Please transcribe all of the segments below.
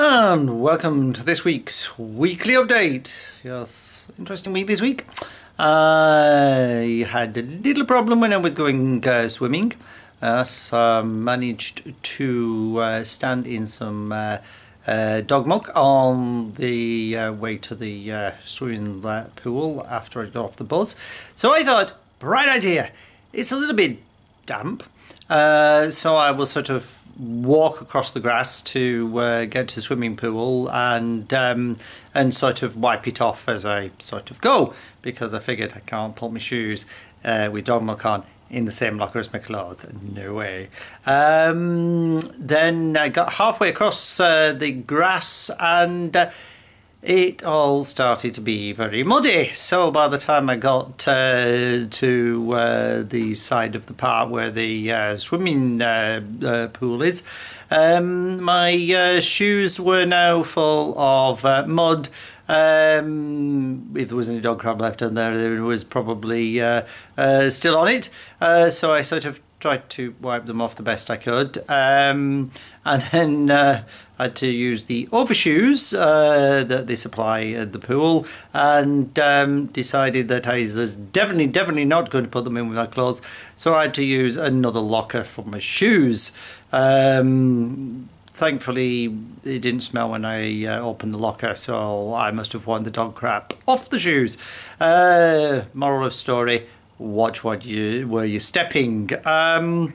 And welcome to this week's weekly update. Yes, interesting week this week. I had a little problem when I was going uh, swimming. I managed to uh, stand in some uh, uh, dog muck on the uh, way to the swimming pool after I got off the bus. So I thought, bright idea. It's a little bit damp. So I will sort of walk across the grass to uh, get to the swimming pool and um, and sort of wipe it off as I sort of go because I figured I can't put my shoes uh, with dog muck on in the same locker as my clothes. No way. Um, then I got halfway across uh, the grass and uh, it all started to be very muddy. So by the time I got uh, to uh, the side of the park where the uh, swimming uh, uh, pool is, um, my uh, shoes were now full of mud. Um, if there was any dog crap left on there, it was probably still on it. So I sort of tried to wipe them off the best I could. Um, and then uh, I had to use the overshoes uh, that they supply at the pool and um, decided that I was definitely, definitely not going to put them in with my clothes. So I had to use another locker for my shoes. Um, thankfully, it didn't smell when I uh, opened the locker, so I must have worn the dog crap off the shoes. Uh, moral of story: watch what you where you're stepping. Um,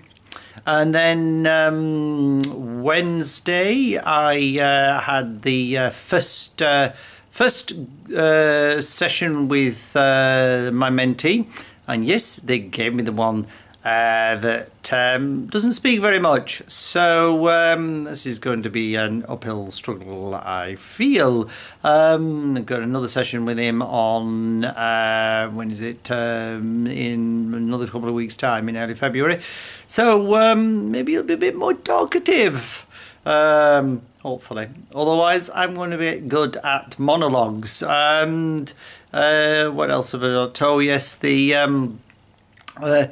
and then um, Wednesday, I uh, had the uh, first uh, first uh, session with uh, my mentee, and yes, they gave me the one uh, that um, doesn't speak very much. So um, this is going to be an uphill struggle, I feel. Um, got another session with him on, uh, when is it? Um, in another couple of weeks' time, in early February. So um, maybe he'll be a bit more talkative. Um, hopefully. Otherwise, I'm going to be good at monologues. And uh, what else have I got? Oh, yes, the. Uh,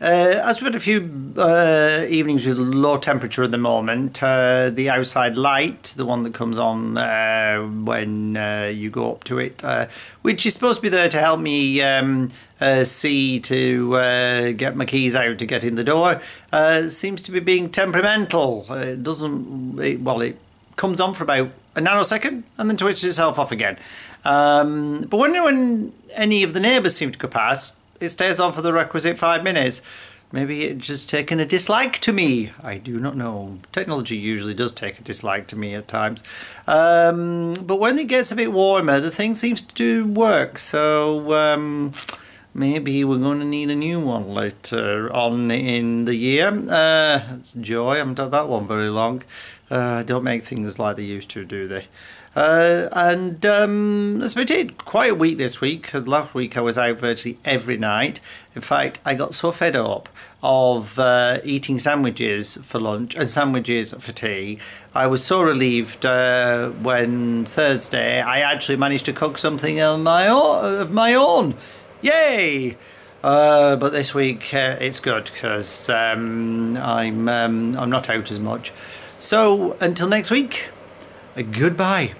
uh, I spent a few uh, evenings with low temperature at the moment. Uh, the outside light, the one that comes on uh, when uh, you go up to it, uh, which is supposed to be there to help me um, see to get my keys out to get in the door, seems to be being temperamental. It doesn't, it, well, it comes on for about a nanosecond and then twitches itself off again. Um, but when, when any of the neighbours seem to go past, it stays on for the requisite five minutes. Maybe it's just taken a dislike to me. I do not know. Technology usually does take a dislike to me at times. Um, but when it gets a bit warmer, the thing seems to do work. So um, maybe we're going to need a new one later on in the year. Uh, it's joy. I haven't done that one very long. Uh, don't make things like they used to, do they? Uh, and um, that's about it. Quite a week this week. Last week I was out virtually every night. In fact, I got so fed up of uh, eating sandwiches for lunch and sandwiches for tea. I was so relieved uh, when Thursday I actually managed to cook something on my own, of my own. Yay! Uh, but this week uh, it's good because um, I'm um, I'm not out as much. So until next week, goodbye.